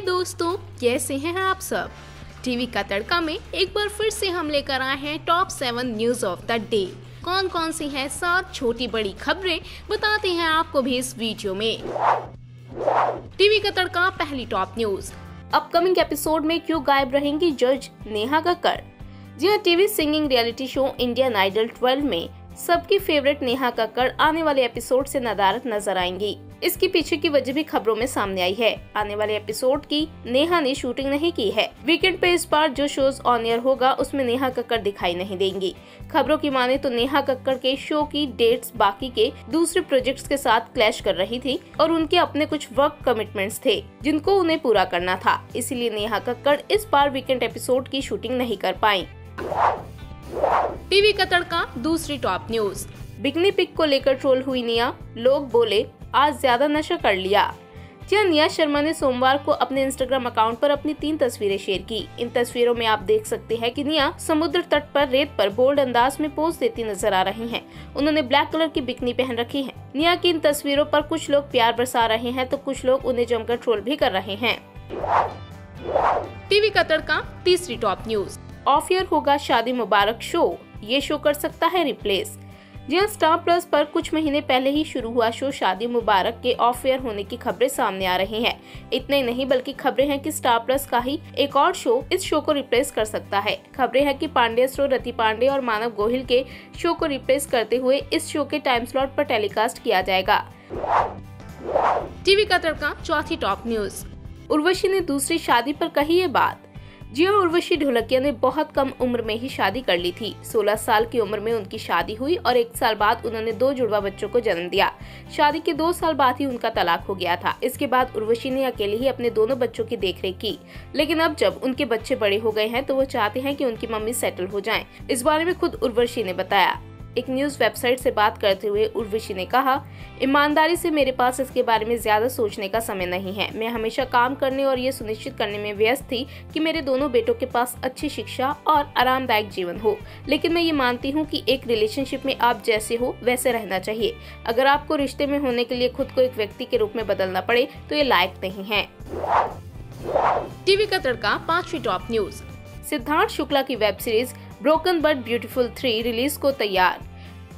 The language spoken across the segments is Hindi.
दोस्तों, कैसे हैं आप सब? टीवी का तड़का में एक बार फिर से हम लेकर आए हैं top seven news of the day. कौन कौन सी है सात छोटी बड़ी खबरें, बताते हैं आपको भी इस वीडियो में। टीवी का तड़का, पहली टॉप न्यूज़। अपकमिंग एपिसोड में क्यों गायब रहेंगी जज Neha Kakkar Zee TV singing reality show Indian Idol 12 में सबकी फेवरेट नेहा कक्कड़ आने वाले एपिसोड से नदारत नज़र आएँगी। इसके पीछे की वजह भी खबरों में सामने आई है। आने वाले एपिसोड की नेहा ने शूटिंग नहीं की है। वीकेंड पे इस बार जो शोज़ ऑन एयर होगा, उसमें नेहा कक्कड़ दिखाई नहीं देंगी। खबरों की माने तो नेहा कक्कड़ के शो की डेट्स बाकी के दूसरे प्रोजेक्ट्स के साथ क्लैश कर रही थी और उनके अपने कुछ वर्क कमिटमेंट्स थे, जिनको उन्हें पूरा करना था। इसीलिए नेहा कक्कड़ इस बार वीकेंड एपिसोड की शूटिंग नहीं कर पाई। टीवी का तड़का, दूसरी टॉप न्यूज़ बिकनी पिक को लेकर ट्रोल हुई निया लोग बोले आज ज़्यादा नशा कर लिया। जी निया शर्मा ने सोमवार को अपने इंस्टाग्राम अकाउंट पर अपनी तीन तस्वीरें शेयर की? इन तस्वीरों में आप देख सकते हैं कि निया समुद्र तट पर रेत पर बोल्ड अंदाज में पोज देती नज़र आ रही हैं। उन्होंने ब्लैक कलर की बिकनी पहन रखी है। निया की इन तस्वीरों पर कुछ लोग प्यार बरसा रहे हैं तो कुछ लोग उन्हें जमकर ट्रोल भी कर रहे हैं। टीवी का तड़का, तीसरी टॉप न्यूज़ ऑफ़ ईयर होगा शादी मुबारक शो ये शो कर सकता है रिप्लेस जी स्टार प्लस पर कुछ महीने पहले ही शुरू हुआ शो शादी मुबारक के ऑफ़ एयर होने की खबरें सामने आ रही हैं। इतने नहीं बल्कि खबरें हैं कि स्टार प्लस का ही एक और शो इस शो को रिप्लेस कर सकता है। खबरें हैं कि पांडे स्टो रति पांडे और मानव गोहिल के शो को रिप्लेस करते हुए इस शो के टाइम स्लॉट पर टेलीकास्ट किया जाएगा। टीवी का तड़का चौथी टॉप न्यूज़ उर्वशी ने दूसरी शादी पर कही ये बात। जी हाँ उर्वशी ढोलकिया ने बहुत कम उम्र में ही शादी कर ली थी। 16 साल की उम्र में उनकी शादी हुई और एक साल बाद उन्होंने दो जुड़वा बच्चों को जन्म दिया। शादी के दो साल बाद ही उनका तलाक हो गया था। इसके बाद उर्वशी ने अकेले ही अपने दोनों बच्चों की देखरेख की। लेकिन अब जब उनके बच्चे बड़े हो गए हैं तो वो चाहते हैं की उनकी मम्मी सेटल हो जाए। इस बारे में खुद उर्वशी ने बताया। एक न्यूज़ वेबसाइट से बात करते हुए उर्वशी ने कहा ईमानदारी से मेरे पास इसके बारे में ज़्यादा सोचने का समय नहीं है। मैं हमेशा काम करने और ये सुनिश्चित करने में व्यस्त थी कि मेरे दोनों बेटों के पास अच्छी शिक्षा और आरामदायक जीवन हो। लेकिन मैं ये मानती हूँ कि एक रिलेशनशिप में आप जैसे हो वैसे रहना चाहिए। अगर आपको रिश्ते में होने के लिए खुद को एक व्यक्ति के रूप में बदलना पड़े तो ये लायक नहीं है। टीवी का तड़का पांचवी टॉप न्यूज़। सिद्धार्थ शुक्ला की web series broken but beautiful three release को तैयार।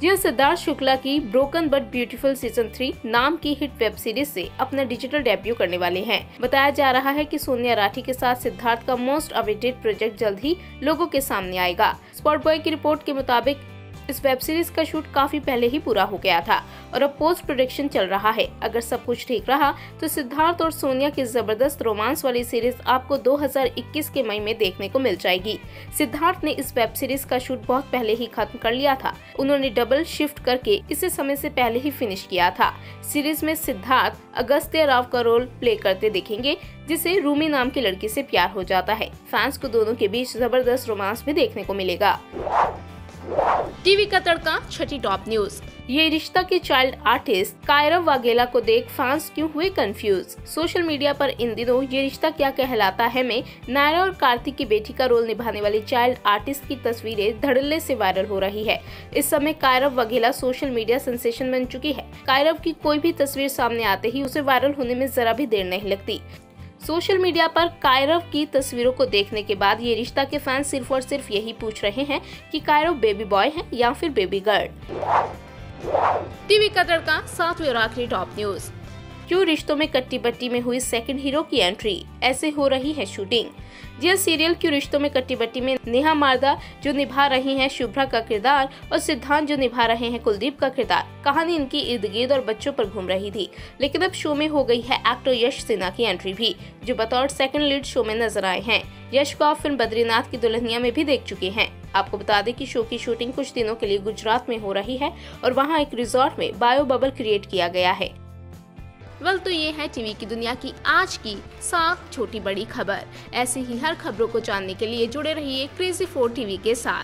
जिया सिद्धार्थ शुक्ला की broken but beautiful season three नाम की हिट वेब सीरीज़ से अपना डिजिटल डेब्यू करने वाले हैं। बताया जा रहा है कि सोनिया राठी के साथ सिद्धार्थ का मोस्ट अवेटेड प्रोजेक्ट जल्द ही लोगों के सामने आएगा। स्पॉट बॉय की रिपोर्ट के मुताबिक इस वेब सीरीज़ का शूट काफ़ी पहले ही पूरा हो गया था और अब पोस्ट प्रोडक्शन चल रहा है। अगर सब कुछ ठीक रहा तो सिद्धार्थ और सोनिया की ज़बरदस्त रोमांस वाली सीरीज़ आपको 2021 के मई में देखने को मिल जाएगी। सिद्धार्थ ने इस वेब सीरीज़ का शूट बहुत पहले ही खत्म कर लिया था। उन्होंने डबल शिफ्ट करके इसे समय से पहले ही फिनिश किया था। सीरीज़ में सिद्धार्थ अगस्त्य राव का रोल प्ले करते देखेंगे, जिसे रूमी नाम की लड़की से प्यार हो जाता है। फैंस को दोनों के बीच ज़बरदस्त रोमांस भी देखने को मिलेगा। टीवी का तड़का, छठी टॉप न्यूज़। ये रिश्ता के चाइल्ड आर्टिस्ट कायरव वाघेला को देख फैंस क्यों हुए कंफ्यूज सोशल मीडिया पर इन दिनों ये रिश्ता क्या कहलाता है में नायरा और कार्तिक की बेटी का रोल निभाने वाली चाइल्ड आर्टिस्ट की तस्वीरें धड़ल्ले से वायरल हो रही है। इस समय Kairav Vaghela social media sensation बन चुकी है। कायरव की कोई भी तस्वीर सामने आते ही उसे वायरल होने में जरा भी देर नहीं लगती। सोशल मीडिया पर कायरव की तस्वीरों को देखने के बाद ये रिश्ता के फैंस सिर्फ़ और सिर्फ़ यही पूछ रहे हैं कि कायरव बेबी बॉय है या फिर बेबी गर्ल टीवी कतर का सातवें और आखिरी टॉप न्यूज़ क्यों रिश्तों में कट्टी बट्टी में हुई सेकंड हीरो की एंट्री ऐसे हो रही है शूटिंग जी सीरियल क्यों रिश्तों में कट्टी बट्टी में नेहा मारदा, जो निभा रही हैं शुभ्रा का किरदार, और सिद्धांत जो निभा रहे हैं कुलदीप का किरदार। कहानी इनकी इर्द गिर्द और बच्चों पर घूम रही थी। लेकिन अब शो में हो गई है एक्टर यश सिन्हा की एंट्री भी, जो बतौर सेकंड लीड शो में नज़र आए हैं। यश को आप फ़िल्म बद्रीनाथ की दुल्हनिया में भी देख चुके हैं। आपको बता दें कि शो की शूटिंग कुछ दिनों के लिए गुजरात में हो रही है, और वहाँ एक रिजॉर्ट में बायो बबल क्रिएट किया गया है। वेल तो ये है टीवी की दुनिया की आज की साफ़ छोटी बड़ी खबर। ऐसी ही हर खबरों को जानने के लिए जुड़े रहिए क्रेजी फोर टीवी के साथ।